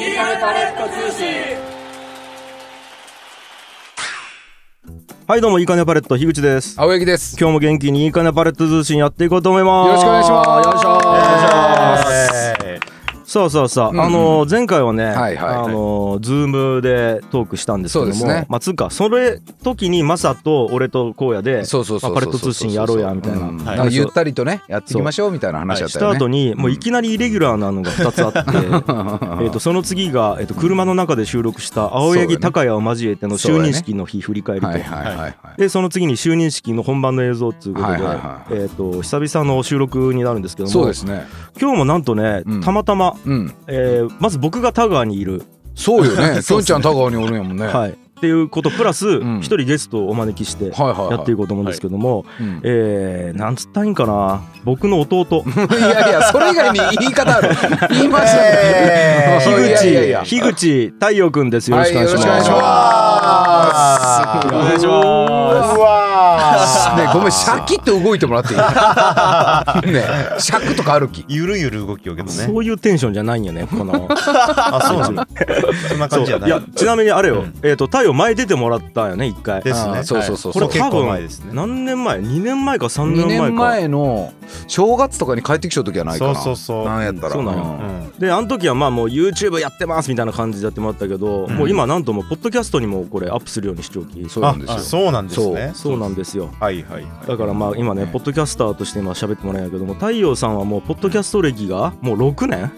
いいかねパレット通信。はいどうもいいかねパレット樋口です。青柳です。今日も元気にいいかねパレット通信やっていこうと思います。よろしくお願いします。よいしょさあさあさあ、うんうんあの前回はね、はいはい。はいあのズームでトークしたんですけどもね。まあつうかそれ時にマサと俺と荒野でそうそうそうそうまあパレット通信やろうやみたいな、んはい。ゆったりとねやっていきましょうみたいな話だっよね。したた後にもういきなりイレギュラーなのが2つあって、えー、とその次が、えー、と車の中で収録した青柳高也を交えての就任式の日振り返りと、はいはいはいはい。でその次に就任式の本番の映像っていうことで、はいはいはい。えー、と久々の収録になるんですけどもそうですね。今日もなんとね、うん。たまたま、うん。えーまず僕が田川にいる、そうよね。きょんちゃん田川におるんやもんね。はい。はい、っていうことプラスん。一人ゲストをお招きしてはいはいやっていこうと思うんですけども、うん。えーなんつったらいいんかな。僕の弟。いやいやそれ以外に言い方ある。言いましたね。樋口。樋口太陽くんです。よろしくお願いします、はいよろしくお願いしますねごめんシャキって動いてもらっていい？ねシャクとか歩き。ゆるゆる動きをけどね。そういうテンションじゃないんよねこの。あそうなのそんな感じじゃない。いやちなみにあれよ、うん。えっ、と太陽前出てもらったんよね一回。ですね。そうそうそうこれ結構多分前ですね。何年前？2年前か3 2年前か。年前の正月とかに帰ってきた時はないかな。そうそうそう。なんやったら。そうなんよ。うん。であの時はまあもう YouTube やってますみたいな感じでやってもらったけど、うん。もう今なんともポッドキャストにもこれアップするようにしておきあそうなんですよそうなんですね。そうなんですよはいはいはい。だからまあ今ねポッドキャスターとして今喋ってもらうんやけども太陽さんはもうポッドキャスト歴がもう6年、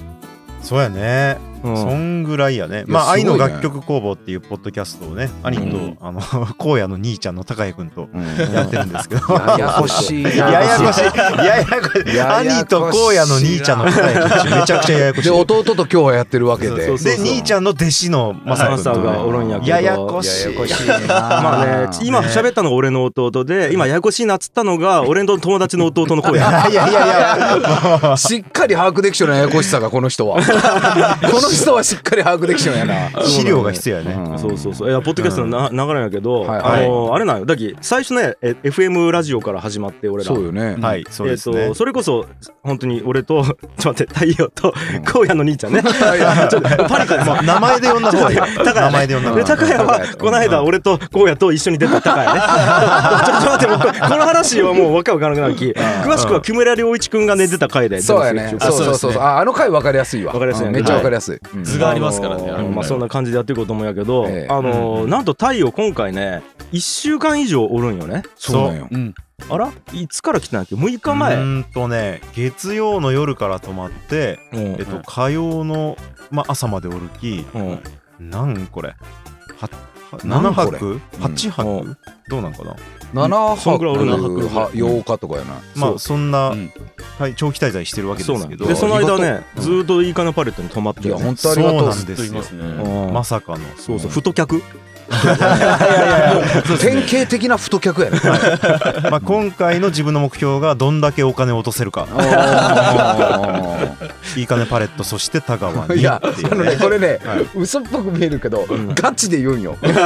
そうやねうん。そんぐらいやね。まあ愛の楽曲工房っていうポッドキャストをね兄とうんあの 荒野の兄ちゃんの高谷君とうん。やってるんですけど。ややこしい。なややこしい。ややこしい。ややこしい。な兄と荒野の兄ちゃんの高谷君めちゃくちゃややこしい。で弟と今日はやってるわけで。そうそうで兄ちゃんの弟子のマサマサ君とがおるんやけど。ややこしいややこしいな。まあね今喋ったのが俺の弟で今ややこしいなっつったのが俺の友達の弟の声。やいやいやいや。しっかり把握できちゃうなややこしさがこの人は。この人はしっかり把握できちゃうやな。資料が必要やね。うん。そうそうそう。いやポッドキャストのな流れやけど、はいあのあれなんよ。だき最初ねえ FM ラジオから始まって俺ら。そうよね。はいそうですそれこそ本当に俺と ちょっと待って太陽と荒野の兄ちゃんね。ちょっとパニックでもう名前で呼んだ方がいい。高谷名前で呼んだ方がいい。で高谷はこの間俺と荒野と一緒に出た高谷ね。ちょっと待ってもうこの話はもうわけわからなくなるき詳しくは木村良一くんがね出た回でそうやね。そうそうそう。ああの回分かりやすいわ。わかりやすいめっちゃ分かりやすい。うん図がありますからねあのあのまあそんな感じでやっていこうと思うんやけど、ええ。あのなんと太陽今回ね1週間以上おるんよね。そう。なんよ。うん。あら？いつから来たんやっけ？6日前。うーんとね月曜の夜から泊まって、うん。えっと、火曜の、まあ、朝までおるき、うん。なんこれ？7なんこれ？泊？8泊、うん。どうなんかな？7そんぐらいおるな泊は8日とかやな。まあそんな、うん。はい、長期滞在してるわけそうですけど。でその間ねうんずーっといいかねパレットに泊まっていや本当ありがとうそうなんですよ。と言いますまさかの。そうそう太客典型的な太客やねまあ、今回の自分の目標がどんだけお金を落とせるかいい金パレットそして田川にいやっていうあのねこれね嘘っぽく見えるけどんガチで言うんよ俺ち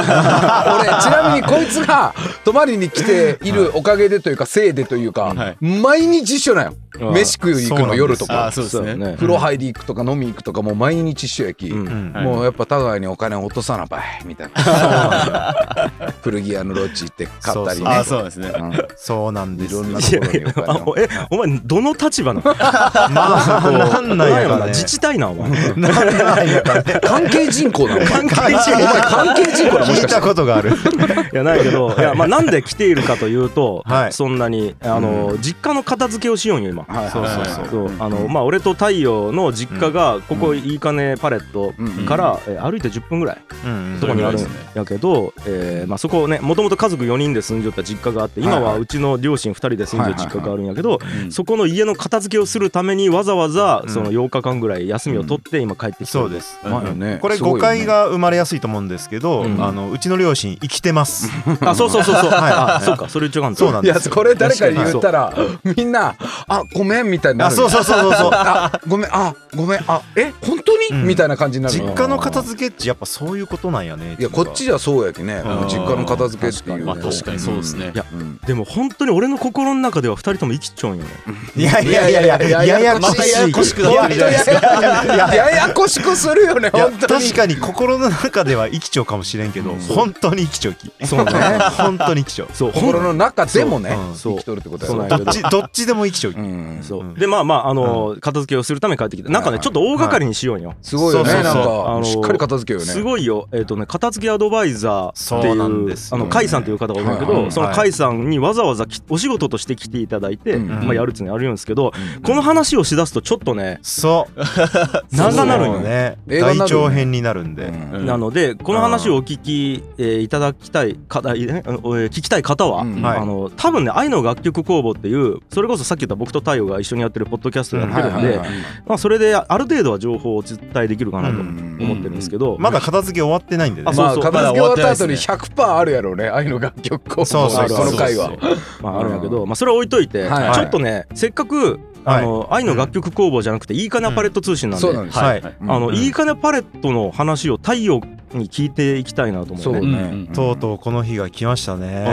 なみにこいつが泊まりに来ているおかげでというかせいでというかはい毎日一緒なんよ飯食いに行くの夜とあかーそうですね。ね。風呂入り行くとか飲み行くとかもう毎日一緒やき。もうやっぱ互いにお金落とさなばいみたいな。古着屋のロッジ行って買ったりね。そうですね。うん。そうなんです。よいろんなところにお金えお前どの立場なの？まあなんなんやかね。自治体なんお前関係人口なの？関係人口。お前関係人口なのもし聞いかしたてことがある。いやないけどいやまあなんで来ているかというと、はい。そんなにあの、実家の片付けをしようんよ今。はいそうそうはいそう。そうあのまあ俺と太陽の実家がここいいかねパレットから、えー歩いて10分ぐらい。うんとこにあるんやけど、えーまあ、そこねもともと家族4人で住んじゃった実家があって今はうちの両親2人で住んでる実家があるんやけどうん。そこの家の片付けをするためにわざわざうん。その8日間ぐらい休みを取って今帰ってきてるそうです。まあね。これ誤解が生まれやすいと思うんですけど、うん。あのうちの両親生きてます。あそうそうそうそう。はい。あそうかそれ違うんだ。いやそうなんですよ。これ誰かに言ったらみんな「あごめん」みたいになるあそうそうそうそうそう。あごめんあごめんあえ本当に？何みたいな感じになる実家の片付けってやっぱそういうことなんやねいやこっちじゃそうやきね。うん。実家の片付けっていうね。まあ確かにそうですね。いやうん。でも本当に俺の心の中では二人とも生きちゃうんよ。ねいやいやいやいやややこしいややこしくなるじゃないですかややこしくするよねいや本当に。確かに心の中では生きちゃうかもしれんけど本当に生きちゃうきそうね。本当に生きちゃ う。そう。心の中でもね生きとるってことやどっちどっちでも生きちゃうきうんそう。うん。でまあまああの片付けをするために帰ってきてなんかねちょっと大掛かりにしようよ。すごいよね。なんそうそう。そうあのかしっかり片付けよね。すごいよ。えっとね片付けアドバイザーってそうなんいうですよあの甲斐さんという方がおるんだけはいはいどその甲斐さんにわざわざきお仕事として来ていただいてうん。まあやるっていうのやるんですけどこの話をしだすとちょっとねそう。長なるんよ。ね映画になるよね大長編になるんで。うんなのでこの話をお聞き、えーいただきたい方、え聞きたい方は、あの多分ね愛の楽曲工房っていうそれこそさっき言った僕と太陽が一緒にやってるポッドキャストやってるんで、まあ、それである程度は情報をお伝えできるかなとうん。思ってるんですけど、まだ片付け終わってないんでね。あそうまあ片付け終わった後にまだ終100%あるやろうね愛の楽曲こそうそうそうその回は。まあ、あるんやけど、まあ、それは置いといて、はい。ちょっとねせっかくあの、愛の楽曲工房じゃなくていいかねパレット通信なんで、そうなんですはい。うんあの、うん。いいかねパレットの話を太陽に聞いていきたいなと思うね。そうね。うんとうとうこの日が来ましたね。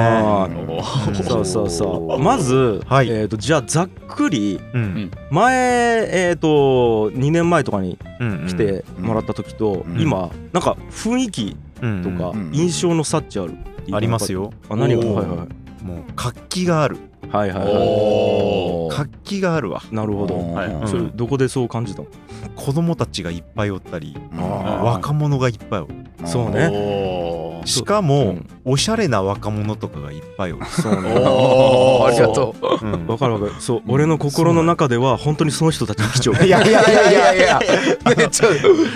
そうそうそう。まず、はいえー、とじゃあざっくりうん。前えっ、と2年前とかにうん来てもらった時と、うん。今なんか雰囲気うん。とかうん印象の差っちある、ありますよ。あ何が？はいはい。もう活気があるはいはいはい。活気があるわ。なるほど、はい。うん。それどこでそう感じたの、子供たちがいっぱいおったり若者がいっぱいおる。そうね。しかもうん。おしゃれな若者とかがいっぱいおる。そうね。ありがとう。うん。わかるわかる。そう俺の心の中では本当にその人たち生きちゃういやいいやいやいやいや。やいやいやめっちゃ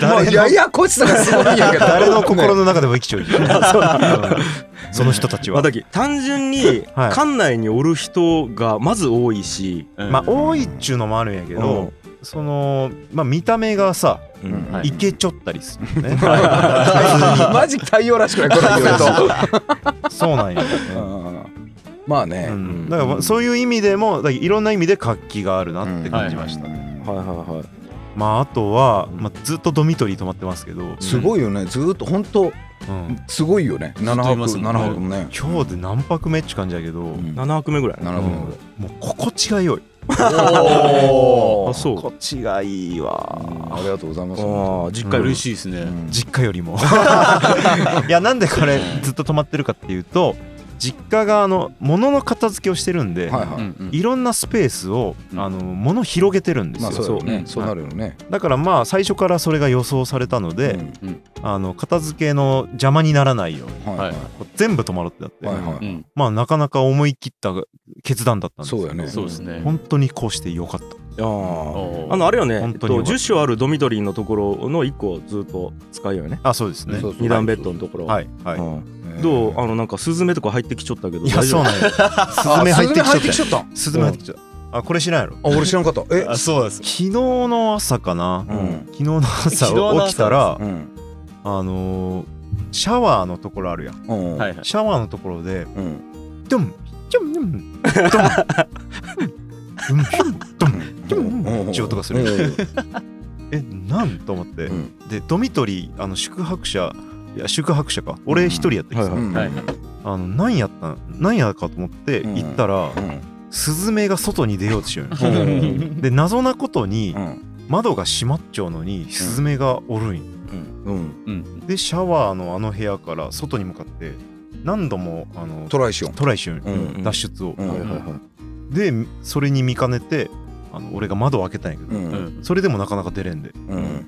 もうややこしさがすごいんやけど。誰の心の中でも生きちゃうよ う。んその人たちは。ま単純にはい。館内におる人がまず多いし、うん。まあ多いっちゅうのもあるんやけどそのまあ見た目がさうん。い。いけちょったりするよね。マジ太陽らしくないこれ言うと。そうなんや。うん。まあね。うん。だからまあそういう意味でもいろんな意味で活気があるなって感じました。ねはいはいはい。まああとはまあずっとドミトリー泊まってますけど。すごいよね。ずーっと本当うんすごいよね。7ずっといます泊もんね7泊もね。今日で何泊目って感じやけどもうん。7泊目ぐらい。7泊もう心地が良い。おー。あそう。心地がいいわ。ありがとうございます。ああ実家より嬉しいですね。実家よりも。いやなんでこれずっと泊まってるかっていうと実家があの物の片付けをしてるんで、はいはい。うんうん。いろんなスペースをうん。あの物広げてるんですよ、まあそうよね。そそううなるよね。だからまあ最初からそれが予想されたので、うんあの片付けの邪魔にならないようにはいはい。全部止まるってなって、はいはいうん。まあなかなか思い切った決断だったんですけどそうやね。そうですね。本当にこうしてよかった。ああのあれよね、えっと、本当によかった。10床あるドミトリーのところの1個をずっと使うよね。あそうですね。そうそう。二段ベッドのところ、はいはい、うんどう？あのなんかスズメとか入ってきちゃったけどいやそうな んや。スズメ入ってきちゃ入ったスズメ入ってきちゃった。あこれ知らんやろ。俺知らんかった。えあそうです。昨日の朝かな、うん。昨日の朝起きたらうん。あのーシャワーのところあるやん。うん。はいはい。シャワーのところでうん。ドンチョンドンドンドンドンドンうんって音がするうんえなんと思って、うんでドミトリーあの宿泊者いや宿泊者か？俺一人やったけどさ、はいうんはい。あの何やったん何やかと思ってうん。行ったら、うん。スズメが外に出ようとしようよ。うん。で謎なことにうん。窓が閉まっちゃうのにスズメがおるんよ。うん。うん。でシャワーのあの部屋から外に向かって何度もあのトライしよトライしようよ。うん。脱出を、ううん。はいはいはい。でそれに見かねてあの俺が窓を開けたんやけど、それでもなかなか出れんで。うん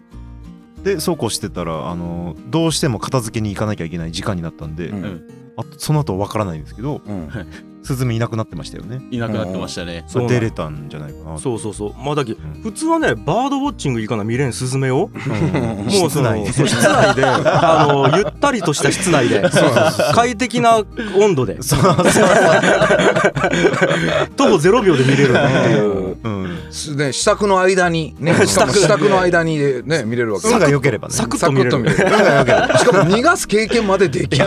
でそうこうしてたらあのどうしても片付けに行かなきゃいけない時間になったんで、うん。うんあその後わからないんですけどうん スズメいなくなってましたよね。いなくなってましたね。そうなん出れたんじゃないかな。そうそうそう。まあだけん。普通はねバードウォッチングいいかな見れんスズメをうん。もう室その室内で あのゆったりとした室内で快適な温度で。そうそう徒歩0秒で見れるっていう。うん。すね支度の間にね 支しかも度支度の間にね見れるわけ。運が良ければね。サクッと見れる。しかも逃がす経験までできる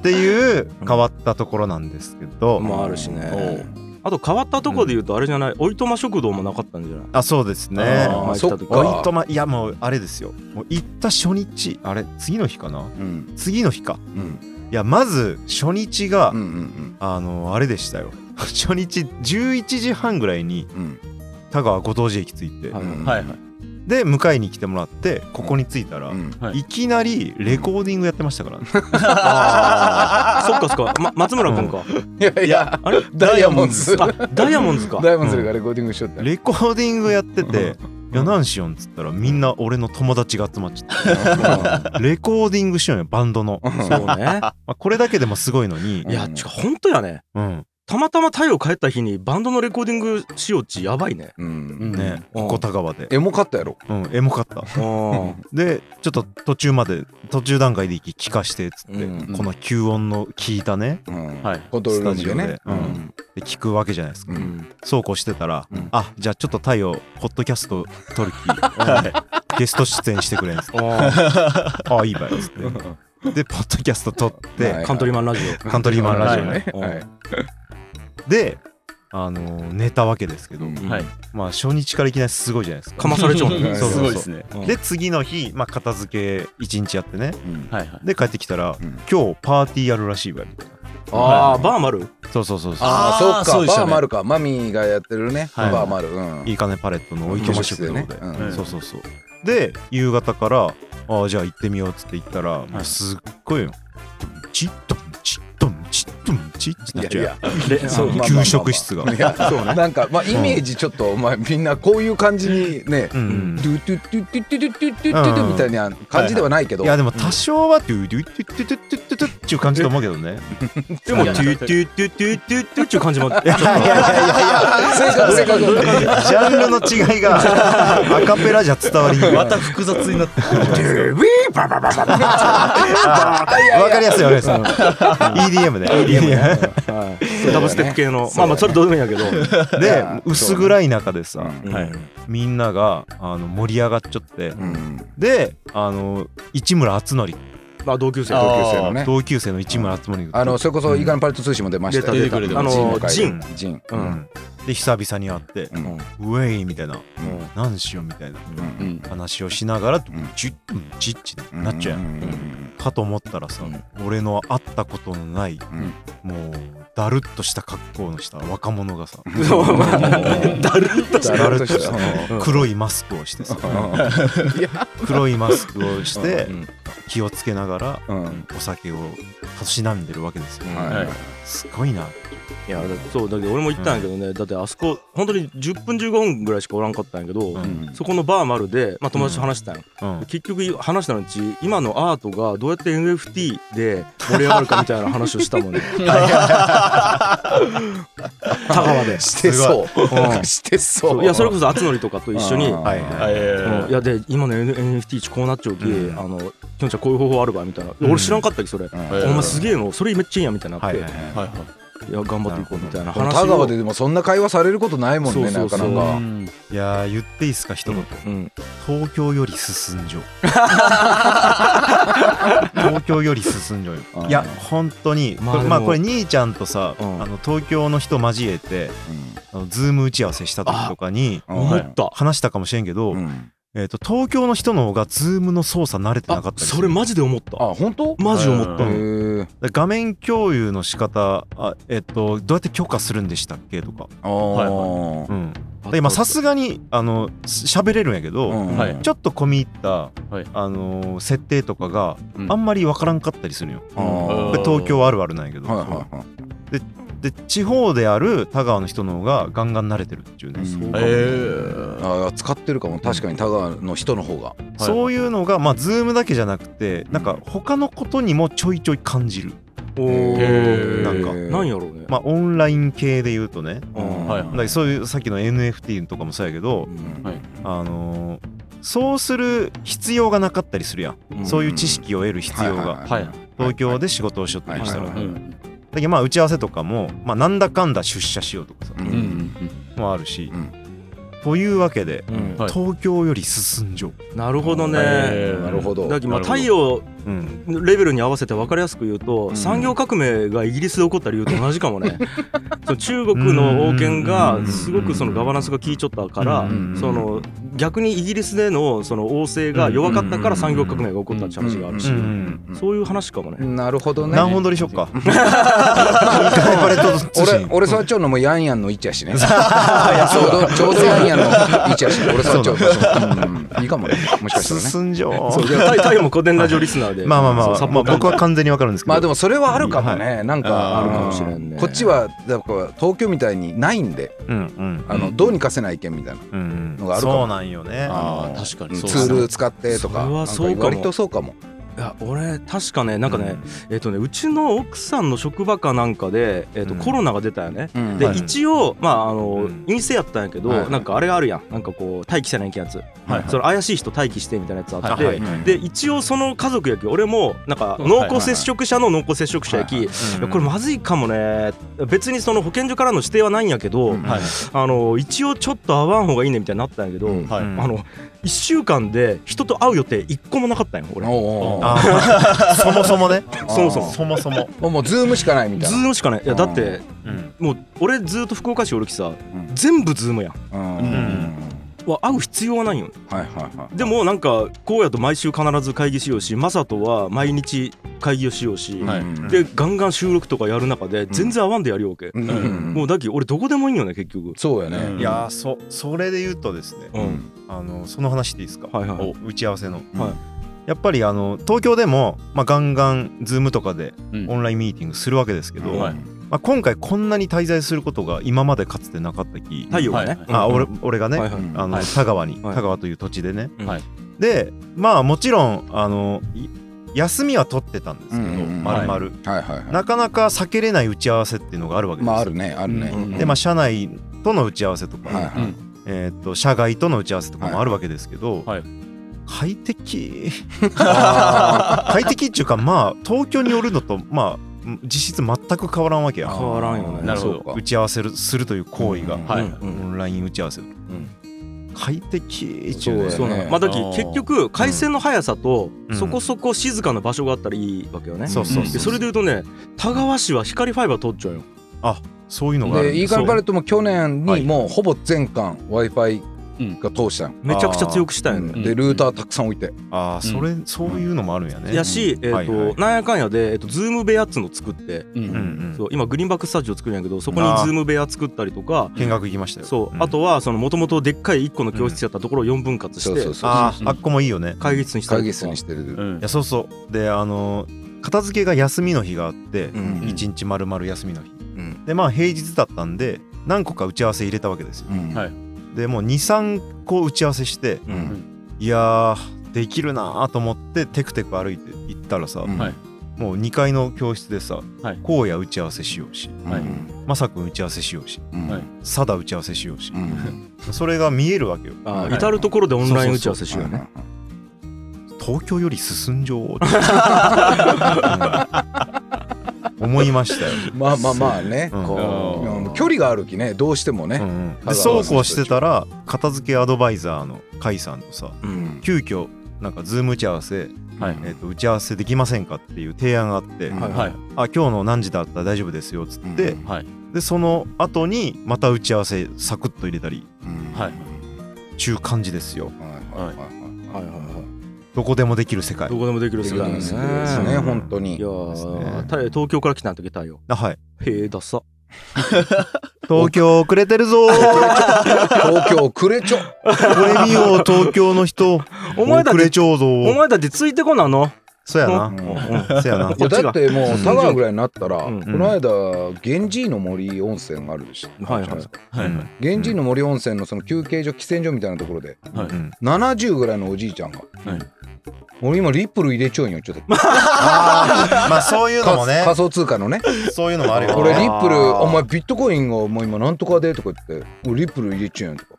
っていう変わったところなんですけど、もあるしね。あと変わったとこで言うとあれじゃない？おいとま食堂もなかったんじゃない？あそうですね。あーあそっか。おいとまいやもうあれですよ。もう行った初日あれ？次の日かな？うん。次の日か。うん。いやまず初日が、うんうんあのあれでしたよ。初日11時半ぐらいにうん。田川ご当寺駅着いて、はい。うん。はいはいで迎えに来てもらってここに着いたら、うん。はい。いきなりレコーディングやってましたから。ね、そっかそっか、ま、松村君か、いやいやあれ？ダイヤモンドズ。あダイヤモンドズか。ダイヤモンドズがレコーディングしとったレコーディングやってて「いや何しよん」っつったらみんな俺の友達が集まっちゃって。レコーディングしようよバンドの、そうね。まあ、これだけでもすごいのに。いやちか本当やね。うんたまたま太陽帰った日にバンドのレコーディングしようっちやばいね。うん。ね。うん。ここ田川で。エモかったやろ。うんエモかった。うん。でちょっと途中まで途中段階で息聞かしてっつって、うん。この吸音の効いたねうん。はい。コントロールでね。スタジオで。うん。で聞くわけじゃないですか、うん。そうこうしてたら、うん。あじゃあちょっと太陽ポッドキャスト撮る気。ゲスト出演してくれんす ああいいばいっつってでポッドキャスト撮って、はいーカントリーマンラジカントリーマンラジオね、はい。はいであのー寝たわけですけど、うん。オはい。まあ初日からいきなりすごいじゃないですか。かまされちゃうもんねそうそうそう。すごいですね。うん。で次の日、まあ、片付け一日やってね。うん。はいはい。で帰ってきたら、うん。今日パーティーやるらしいわよああバーマルそうそうそうそう。ああそっか。そうでしたね。バーマルか。マミーがやってるね。はい。バーマルうん。いいかねパレットのおいとま食堂で、うんうん。そうそうそう。で夕方からああじゃあ行ってみようっつって行ったら、もうすっごいよ。チッとんチッとんチッとんチッってな給食室が。なんかまあイメージちょっとお前みんなこういう感じにねうん。ドゥドゥドゥドゥドゥドゥドゥドゥドゥドゥみたいな感じではないけど。いやでも多少は ドゥドゥドゥドゥドゥドゥドゥドゥっていう感じと思うけどね。でもトゥトゥトゥトゥトゥっていう感じも。いやいやいやいや正確正確ジャンルの違いがアカペラじゃ伝わりにくいまた複雑になってわかりやすいわかりやすい EDM ね EDM はい。ダブステップ系の。まあまあそれどうでもいいんやけど。いでや薄暗い中でさみんながあの盛り上がっちゃって。うん。であの市村敦則。まあ同級生同級生のね。同級生の市村敦則あのそれこそイカのパレット通信も出ました。よ出た。出たあのジン。ジン。で久々に会ってうん。ウェイみたいな。うん。何しようみたいな。話をしながらん。チッチッチッなっちゃうやん。ん。かと思ったらさ俺の会ったことのないうん。もうだるっとした格好のした若者がさ だるっとした。うん黒いマスクをしてさ黒いマスクをしてうん気をつけながらうん。お酒をたしなんでるわけですよ。はいすごいな。いやだそうだけど俺も行ったんやけどね。だってあそこ本当に10分15分ぐらいしかおらんかったんやけどうん。そこのバーマルでまあ友達と話したんよ。うん。結局話したのうち今のアートがどうやって NFT で盛り上がるかみたいな話をしたもんね。田川で。してそう。うん。してそそう。ういやそれこそ敦則とかと一緒に。いはいうん。いやで今の N- NFT 値こうなっちゃうき、うん。あのきょんちゃんこういう方法あるばみたいな、うん俺知らんかったきそれ、お前すげえのそれめっちゃいいやんみたいになって、いはいはいはいはいはい。や頑張っていこうみたいな話を。田川ででもそんな会話されることないもんねそうそうそう。なかなか。うんいやー言っていいっすか一言うん東京より進んじょう。東京より進んじょうよ。いや本当にまあまあこれ兄ちゃんとさあうん。の東京の人交えてあのズーム打ち合わせした時とかにうん思った、話したかもしれんけどうんえーと東京の人の方がズームの操作慣れてなあかったそれマジで思った。あ本当？マジ思った。への、え画面共有の仕方あえっとどうやって許可するんでしたっけとか。あはいーうん。で今さすがにあの喋れるんやけど、うんはい。ちょっと込み入った、はい。あのー設定とかがうん。あんまりわからんかったりするんよ。あー。これ東京あるあるなんやけど、はいはいはい。で地方である田川の人の方がガンガン慣れてるっていうね、うん。そう。えあー使ってるかも。確かに田川の人の方が。そういうのがまあズームだけじゃなくてなんか他のことにもちょいちょい感じる。おなんか。なんやろうね、まあオンライン系で言うとね、うん。はい。そういうさっきの NFT とかもそうやけど、うん。はい。あのーそうする必要がなかったりするやん、うん。そういう知識を得る必要が、はい東京で仕事をしよったりしたら、はいはいうんだけどまあ打ち合わせとかも、まあ、なんだかんだ出社しようとかさ、うん。うんもあるし、うん。というわけで、うん。はい。東京より進んじょう。なるほどね、えーなるほど。だけどまあ太陽うんレベルに合わせて分かりやすく言うと、うん。産業革命がイギリスで起こった理由と同じかもね。その中国の王権がすごくそのガバナンスが効いちゃったから、うん。その逆にイギリスでのその王政が弱かったから産業革命が起こったって話があるし、うん。そういう話かもね。なるほどね。何本撮りしよっか。俺俺そっちょんのもヤンヤンの位置やしね。ちょうどちょうどヤンヤンの位置やし俺そっちょんうんいいかもね。もしかしたらね。進んじゃおう。そうで太太陽も古典ラジオリスナーで、まあまあまあまあ僕は完全にわかるんですけど。まあでもそれはあるかもねなんかあるかもしれんね。こっちはだから東京みたいにないんでうんうん。あのどうにかせないけんみたいなうんのがあるかも。そうなんよね。あ確かにツール使ってとかそうかも。割とそうかも。いや俺確かねなんかね、えっ、とねうちの奥さんの職場かなんかで、えっとうん。コロナが出たよね。うん。で、はい一応まああの、うん。陰性やったんやけど、はいはい。なんかあれがあるやん。なんかこう待機せないけんやつ、はい。その怪しい人待機してみたいなやつあって、はいはい。で一応その家族やけ俺もなんかうん濃厚接触者の濃厚接触者やき、これまずいかもね。別にその保健所からの指定はないんやけど、うん。はい。あの一応ちょっと会わん方がいいねみたいになったんやけど、うん。はい。うんあの1週間で人と会う予定1個もなかったんよ俺。そもそもね？そもそも。そもそも。もうもうズームしかないみたいな。ズームしかない。いやだってうん。もう俺ずっと福岡市おるきさ。全部ズームやん。うん。うんは会う必要はないよはいはいはい。でもなんかこうやと毎週必ず会議しようしマサトは毎日会議をしようし、はいうん。でガンガン収録とかやる中で全然会わんでやるわけ、うん。うん。もうだき俺どこでもいいよね結局。そうやね。うん。いやーそそれで言うとですねうん、あのその話でいいですか？はいはい。お打ち合わせの。はい。やっぱりあの東京でもまあガンガンズームとかでうん。オンラインミーティングするわけですけどはいまあ今回こんなに滞在することが今までかつてなかったき太陽がね、あうん俺俺がねはいはいあのはい。田川にはい。田川という土地でね。でまあもちろんあのい休みは取ってたんですけどうんうんうん。まるまるはいはいはい。なかなか避けれない打ち合わせっていうのがあるわけですよ。まああるねあるね。うん。でまあ社内との打ち合わせとか、はいはい。えーっと社外との打ち合わせとかもあるわけですけど、はい。快適。快適っていうかまあ東京によるのとまあ実質全く変わらんわけや変わらんよね。なるほど。打ち合わせるするという行為が、うん。はい。うん。オンライン打ち合わせ、うねそうやね。そうなのまあ結局回線の速さとうん。そこそこ静かな場所があったらいいわけよね、そうそうそう。でそれで言うとね田川市は光ファイバー通っちゃうよ。そういうのがあるんでいいかねパレットも去年はい。にもうほぼ全館 w i f i うんが通したん。めちゃくちゃ強くしたよね、でルーターたくさん置いて。ああそれ、そういうのもあるんやね。やし、えーとはいはい。なんやかんやで、えー、とズーム部屋っつうの作って、ううんん。そう今グリーンバックスタジオ作るんやけどそこにズーム部屋作ったりとかうん見学行きましたよ。そう、ん。あとはそのもともとでっかい1個の教室やったところを4分割してそうそうそうあーあっこもいいよね。会議室にしたりとか。会議室にしてる。うん。いやそうそう。であの片付けが休みの日があって、うん。一日丸々休みの日。うん。でまあ平日だったんで何個か打ち合わせ入れたわけですよ。うん。はいでもう23個打ち合わせしてうん。うん。いやーできるなーと思ってテクテク歩いて行ったらさ、うん。はい。もう2階の教室でさはい。荒野打ち合わせしようしはい。まさくん打ち合わせしようしうん。はい。さだ打ち合わせしようしうん。それが見えるわけよ。至る所でオンライン打ち合わせしようね。東京より進んじょう。ってうん思いましたよ、まあまあまあね。うん。こううん。距離があるきね。どうしてもね。うんうん。でそうこうしてたら片付けアドバイザーの甲斐さんとさうん。急遽なんかズーム打ち合わせ、はい。えー、と打ち合わせできませんかっていう提案があって、うん。はいはい。あ今日の何時だったら大丈夫ですよっつって、うん。はい。でその後にまた打ち合わせサクッと入れたりうん。はいちゅう感じですよ。はいはいはい。はいはいはいはいどこでもできる世界。どこでもできる世界ですね。んですね。本当に。いや東京から来たんとき太陽あはい。へえダッサ。東京遅れてるぞ。ー東京くれちょ。これ見よう東京の人。お前だって遅れちょうぞ。お前だってついてこなのそうやな。うん。そうやな。だってもううん。田川ぐらいになったら、うん。この間源氏の森温泉があるでしょ、はいはい源氏の森温泉のその休憩所喫煙所みたいなところではい。うん。70ぐらいのおじいちゃんが、はい俺今リップル入れちゃうんよちょっとまあそういうのもね。仮想通貨のね。そういうのもあるよこれリップルお前ビットコインがもう今なんとかでとか言って俺リップル入れちゃうんとか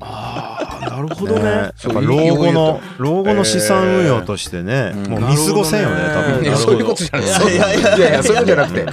ああなるほどね。ね。やっ老後の老後の資産運用としてね、うんもう見過ごせんよね多分そういうことじゃない。いやいやいや。そういうことじゃなくて。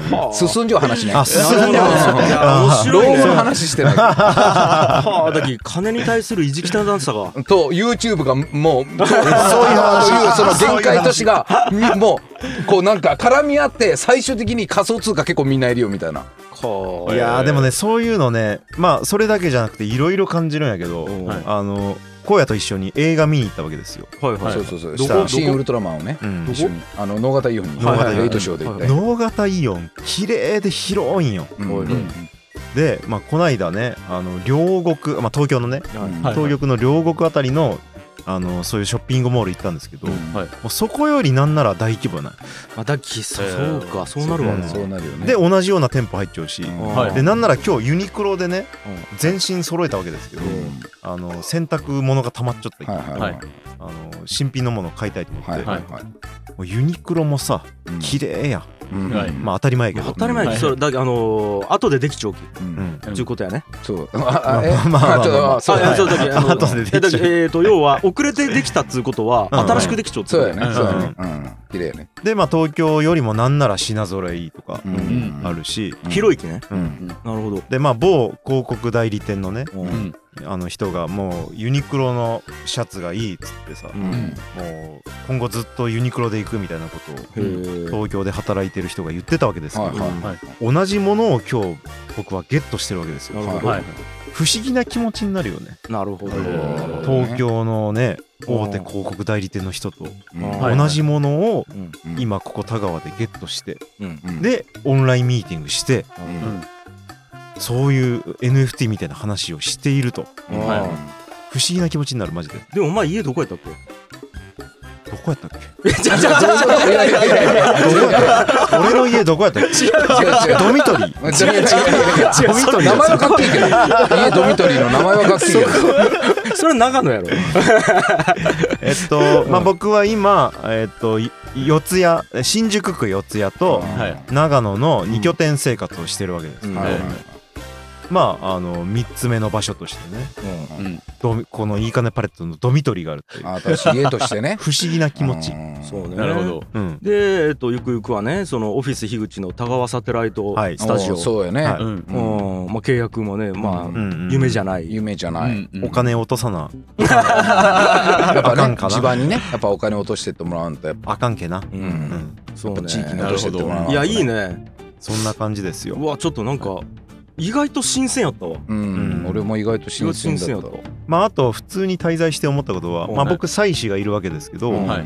進んじゃう話ね。あ進んでますいや面白いね。老後の話してない。は あだけど金に対する意地汚さが。と YouTube がもうそういう話。その限界都市がみもうこうなんか絡み合って最終的に仮想通貨結構みんないるよみたいな。はいやーでもねそういうのねまあそれだけじゃなくていろいろ感じるんやけど、あの荒野と一緒に映画見に行ったわけですよ。はいはい。そうそうそう。どこ？したら新ウルトラマンをねうん。一緒に。あの能形イオンに。能形イオンレイトショーで行って。能形イオン綺麗で広いんよ。うん。はいうん。で、まあ、こないだねあの両国、まあ、東京のね東京の両国あたりのあのそういうショッピングモール行ったんですけど、うん。もうそこよりなんなら大規模なまたきそうかそうなるわ。うん。なそうなるよね。で同じような店舗入っちゃうし、うん。はい。でなんなら今日ユニクロでね全身揃えたわけですけど、うん。あの洗濯物が溜まっちゃった、はいはいはい。あの新品のものを買いたいと思って、はいはいはい。もうユニクロもさうん。綺麗や、うんはいまあ当たり前やけど、当たり前はい。それだけあのー後でできちゃうき。うん。うん。っていうことやね。そう。あまあまあまあまああとあ。そうそうだけあの後でできちゃう。えだけえーと要は遅れてできたっつうことはうん。新しくできちゃうってことそうやね。そうやうん。ね。うん。綺麗やね。でまあ東京よりもなんなら品揃えいいとかうん。あるし、広いきね。うん。なるほど。でまあ某広告代理店のねあの人がもうユニクロのシャツがいいっつってさ、うん。うんもう今後ずっとユニクロで行くみたいなことを東京で働いてる人が言ってたわけですけど、はいはいはい同じものを今日僕はゲットしてるわけですよ。はい不思議な気持ちになるよね。なるほど。東京のねうん大手広告代理店の人と同じものを今ここ田川でゲットしてうん。うん。でオンラインミーティングしてうんそういう NFT みたいな話をしていると。うん。はい。不思議な気持ちになるマジで。でもお前家どこやったっけ？どこやったっけ？俺の家どこやったっけ違う違うドミトリー違う違う違う違う名前はかっこいいけど家ドミトリーの名前はかっこいいけどそれ長野やろえっとまあ僕は今えっとい四谷新宿区四谷とはい長野の2拠点生活をしてるわけです、まああの3つ目の場所としてね。うん。ドミこのいいかねパレットのドミトリーがあるという。あ私家としてね。不思議な気持ち。うん。そうね。なるほど。うん。でえっとゆくゆくはねそのオフィス樋口の田川サテライトはい。スタジオ。おそうやね、はい。うん。うん。まあ契約もねまあうんうん夢じゃない。夢じゃない、うんお金落とさな。やっあぱねかんかな。地盤にねやっぱお金落としてってもらわんとやっぱ。あかんけな。ううん。うん。そうね地域に落としてってもらわんといやいいね。そんな感じですよ。うわちょっとなんか意外と新鮮やったわ。うん、うん。俺も意外と新鮮やっ鮮だった。たまああと普通に滞在して思ったことはうんまあ僕妻子がいるわけですけどうん。はい。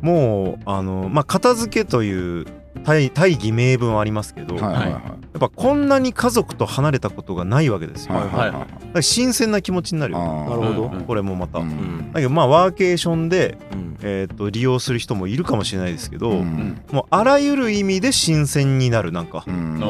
もうあのまあ片付けという大大義名分はありますけどやはいはいはい。っぱこんなに家族と離れたことがないわけですよ。はいはいはい。だから新鮮な気持ちになるよなるほど。うんこれもまた。ううん。んだけどまあワーケーションで、うん。えー、と利用する人もいるかもしれないですけど、うんもうあらゆる意味で新鮮になるなんか。いうん。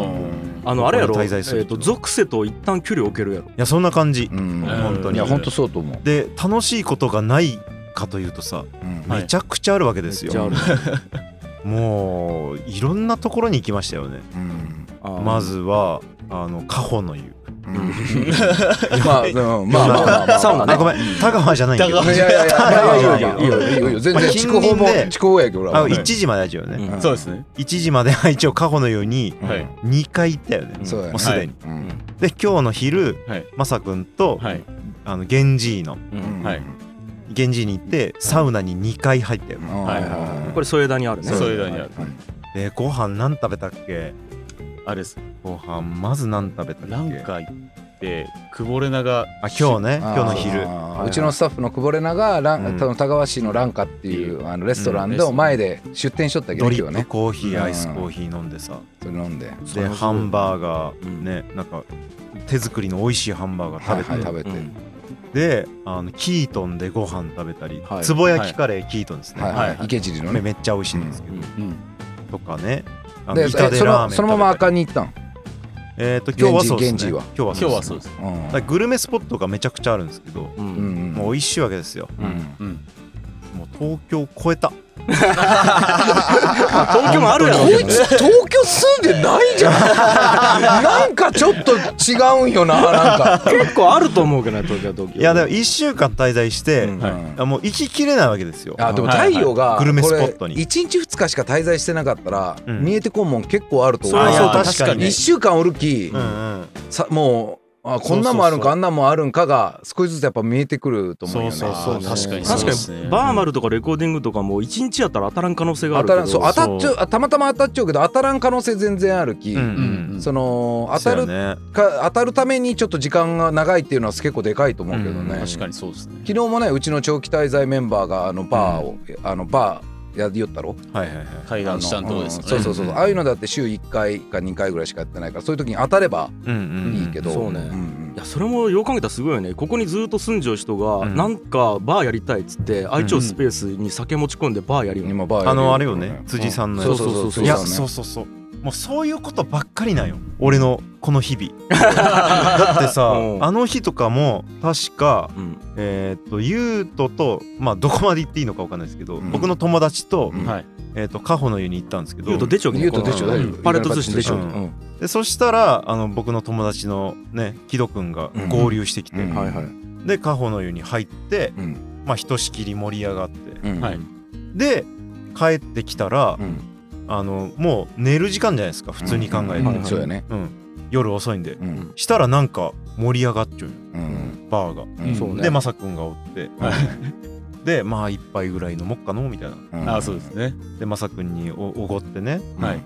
あのあれやろ？滞在するえっと属性と一旦距離を置けるやろ。やそんな感じ、うん。本当に。いや本当そうと思う、で楽しいことがないかというとさめちゃくちゃあるわけですよ、めっちゃあるもういろんなところに行きましたよね。うん。まずはあのカホの湯。まあまあまあまあまあ。サウナね。あごめん田川じゃないんだけどいやいやいやいやいやい全然も近隣で筑豊やけど俺あは1時まで大丈夫ね、うん。そうですね。1時までは 一応カホの湯にはい。2回行ったよね、もうすでに、うん。で今日の昼はい。まさくんと、はい。あのゲンジーのうんはいゲンジーに行ってサウナに2回入ったよ、はいはいはい。これ添田にあるね。添田にある。でご飯何食べたっけ？あれです。ご飯まず何食べたっけ？なんか行ってくぼれながあ今日ね今日の昼。うちのスタッフの久保レナがラン、うん。田川市のランカっていうあのレストランうんの前で出店しとったけどドリップコーヒーうん。アイスコーヒー飲んでさ。それ飲んで。でハンバーガうん。ーねなんか手作りの美味しいハンバーガー食べて、はいはい食べて、うんであのキートンでご飯食べたり、はい。つぼ焼きカレーキートンですね、はい。はい。はい。池尻のね。めっちゃ美味しいんですけど、うん。とかね。あの板でそラーメンのそのまま赤に行ったん、えっ、と今日はそうですね。今日は今日はそうです。グルメスポットがめちゃくちゃあるんですけど、ううんん。もう美味しいわけですよ。うん。うんもう東京超えた。東京もあるやろ。こいつ東京住んでないじゃん。なんかちょっと違うんよななんか。結構あると思うけどね東京は東京。いやでも1週間滞在して、うん。はいあもう行ききれないわけですよ。あでもはい。太陽がグルメスポットに。1日2日しか滞在してなかったらうん。見えてこんもん結構あると思う。そうそうあ確かに。1週間おるきうんうん。さもうあこんなんもあるんそうそうそう。かあんなんもあるんかが少しずつやっぱ見えてくると思うよね。そうそうそう。確かに。確かに。バーマルとかレコーディングとかも一日やったら当たらん可能性があ当るけど。たらんそう当たっちゃうあたまたま当たっちゃうけど当たらん可能性全然あるき、うんうんうん。その当たるね。か当たるためにちょっと時間が長いっていうのは結構でかいと思うけどね、うん。確かにそうですね。昨日もねうちの長期滞在メンバーがあのバーを、あのバーやりよったろ？はいはいはい。対談したんとこですそうそうそう、う。ん。ああいうのだって週1回か2回ぐらいしかやってないからそういう時に当たれば。うんうんいいけど、そうね。んん。いやそれもよう考えたらすごいよね。ここにずっと住んじゃう人がうん。なんかバーやりたいっつって愛鳥スペースに酒持ち込んでバーやるよね。今バーやあのあれるよね。辻さんのやつ。そうそうそうそう。いやそうそうそう。そうもうそういうことばっかりなんよ。俺のこの日々。だってさうん。あの日とかも確かうん。えーっとゆうととまあどこまで行っていいのかわかんないですけどうん。僕の友達とうん。はい。えーっとカホの湯に行ったんですけど。言うと出ちゃうけど言うと出ちゃうパレット通信出ちゃうでそしたらあの僕の友達のね木戸くんが合流してきてうん。はいはい。でカホの湯に入ってうん。まあひとしきり盛り上がって。うん。はい。で帰ってきたらうんあのもう寝る時間じゃないですか普通に考えて、そうやね。うん、夜遅いんで。うん。したらなんか盛り上がっちゃうよ。うん。バーが、うん。でまさくんがおって、でまあ一杯ぐらい飲もっかの？みたいな。うん。あそうですね。でまさくんにおおごってね。はい。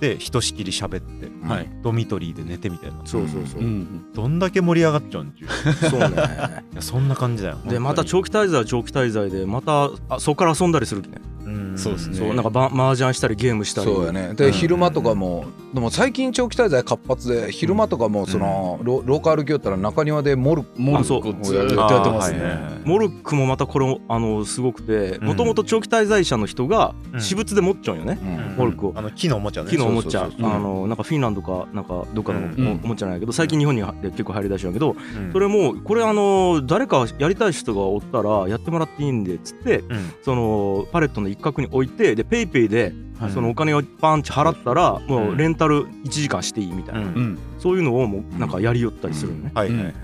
でひとしきり喋って。うんはい。ドミトリーで寝てみたいな。そうそうそう。うん。どんだけ盛り上がっちゃうんちゅう。いそうね。やそんな感じだよ。でまた長期滞在は長期滞在でまたあそこから遊んだりするきね。うんそうですね。そうなんかバ麻雀したりゲームしたり。そうやね。うん。で昼間とかもでも最近長期滞在活発で昼間とかもそのロ廊下歩きよったら中庭でモルモルあそう。コずーっとやってますね。はいモルックもまたこれあのすごくてうん。もともと長期滞在者の人がうん。私物で持っちゃうんよね、うん。モルックを。あの木のおもちゃね。木のおもちゃ。そうそうそうあのなんかフィンランドかなんかどっかのうん。おおもちゃなんやけど最近日本に結構入りだしやけどうん。それもこれあの誰かやりたい人がおったらやってもらっていいんでっつってうん。そのパレットの一角に置いてでペイペイではい。そのお金をパンチ払ったらもううん。レンタル1時間していいみたいな。うん。うん。そういうのをもうなんかやりよったりするのね。はいはいはい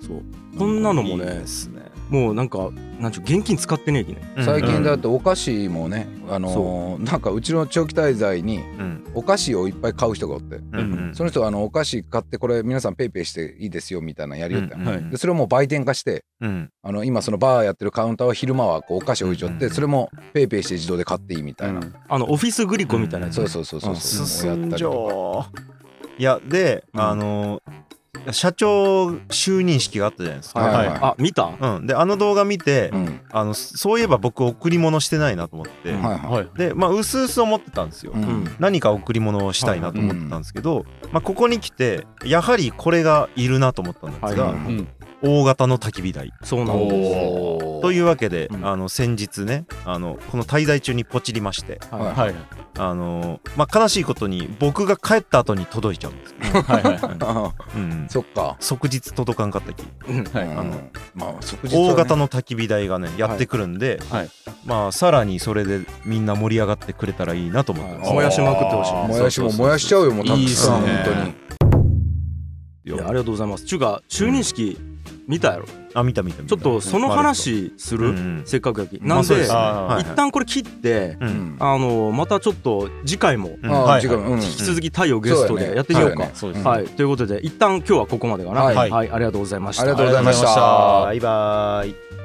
そう。こんなのもいいねですねもうなんかなんちゅう現金使ってねえきね。最近だっってお菓子もねあのーなんかうちの長期滞在にうん。お菓子をいっぱい買う人がおって。うんうんその人はあのお菓子買ってこれ皆さんペイペイしていいですよみたいなのやりよったようん。はい。でそれをもう売店化してうん。あの今そのバーやってるカウンターは昼間はこうお菓子置いちゃっうん。てそれもペイペイして自動で買っていいみたいな。あのオフィスグリコみたいなやつそうそうそうそうそう。や進んじゃったりとか。ういやで、うん。あの社長就任式があったじゃないですか、はいはい。はいあ見た？うん、であの動画見て、うん。あのそういえば僕贈り物してないなと思って、はいはい。はい。でまあうすうす思ってたんですよ、うん。うん何か贈り物をしたいなと思ってたんですけど、まあ、ここに来てやはりこれがいるなと思ったんですが、はいはい。うん大型の焚き火台。そうなんですというわけで、うん。あの先日ねあのこの滞在中にポチりましてはい。はい。あのまあ悲しいことに僕が帰った後に届いちゃうんです はいはいはい。あうんうん。そっか。即日届かんかったきうん。はい。まあ即日はね。大型の焚き火台がねやってくるんで、はい。まあさらにそれでみんな盛り上がってくれたらいいなと思ってます、はい。燃やしまくってほしい。もやしも燃やしちゃうよもうたくいいっすさんね。本当に。いやありがとうございます。ちゅうか就任式見たやろ？あ見た見たちょっとその話する？うんうん。せっかくやき。まあなんでそうですね。一旦これ切ってううん。んあのまたちょっと次回もうん。あはい。引き続き太陽ゲストでやってみようか。ね。そうですはい。ということで一旦今日はここまでかな。はい。はい。ありがとうございました。ありがとうございました。バイバイ